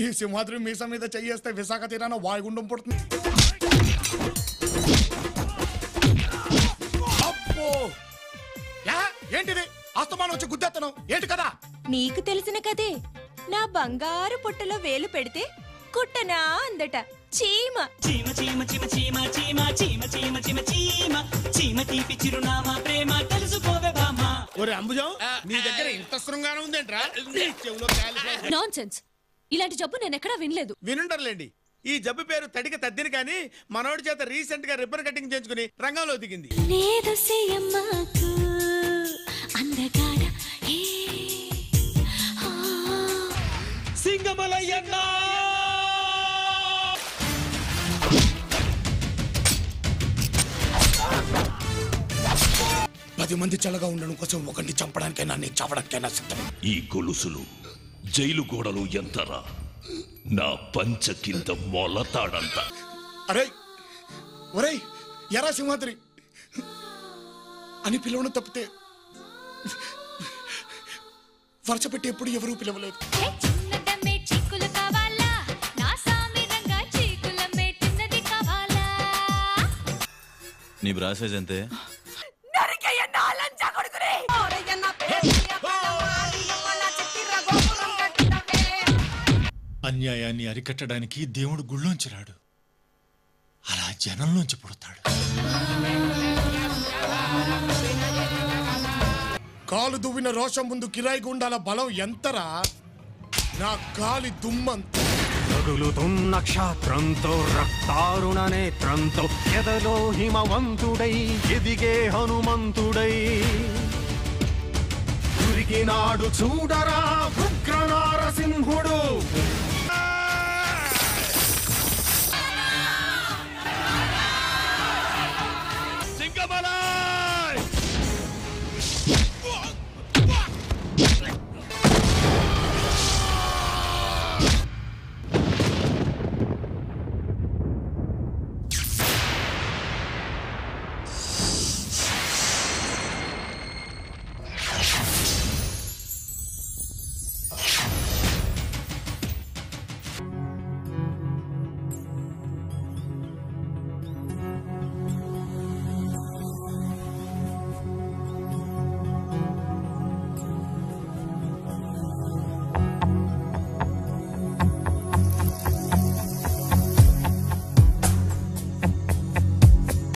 ఈ సింహాద్రి మీస మీద చెయ్యేస్తే విశాఖ తీరాన వాయుగుండం పుడుతుంది. అబ్బో! యా, ఏంటిది? అస్తమానం వచ్చి గుద్దెత్తను ఏంటి కదా నీకు తెలిసిన కదే నా బంగారు పుట్టలో వేలు పెడితే కుట్టనా అందట. చీమ. చీమ చీమ చీమ చీమ చీమ చీమ చీమ చీమ చీమ. చీమ తీపి చిరునామా ప్రేమ తెలుసుకోవే బామా ఒరే అంబుజం నీ దగ్గర ఇంత శృంగారం ఉందేంట్రా? నీ చెవులో కాలిపోయి నాన్ సెన్స్ ఇలాంటి జబ్బు నేను ఎక్కడా వినలేదు. వినుండర్లేండి. ఈ జబ్బు పేరు తడిక తద్దిని కానీ మనోడి చేత రీసెంట్గా రిబ్బన్ కటింగ్ చేయించుకుని రంగంలో దిగింది. లేదు సీయమ్మకు అందగాడ ఏ ఆ. సింగమలయ్యన్నా! పది మంది చల్లగా ఉండడం కోసం ఒకరిని చంపడానికైనా నేను చావడానికైనా సిద్ధం. ఈ గొలుసులు జైలు గోడలు ఎంతరా? నా పంచ కింద మొలతాడంత. అరే ఒరే ఎరా సింహాద్రి. అని పిలవడం తప్పితే వరచపెట్టి ఎప్పుడు ఎవరూ పిలవలేదు. నీ బ్రాసేజ్ అంతే అన్యాయాన్ని అరికట్టడానికి దేవుడు గుళ్ళోంచి రాడు అలా జనంలోంచి పుడతాడు. కాలు దువ్విన రోషం ముందు కిరాయి గుండాల బలం ఎంతరా? నా గాలి దుమ్మంత. రగులుతున్న క్షాత్రంతో రక్తారుణ నేత్రంతో ఎదలో హిమవంతుడై ఎదిగే హనుమంతుడై. ఉరికినాడు చూడరా ఉగ్ర నారసింహుడు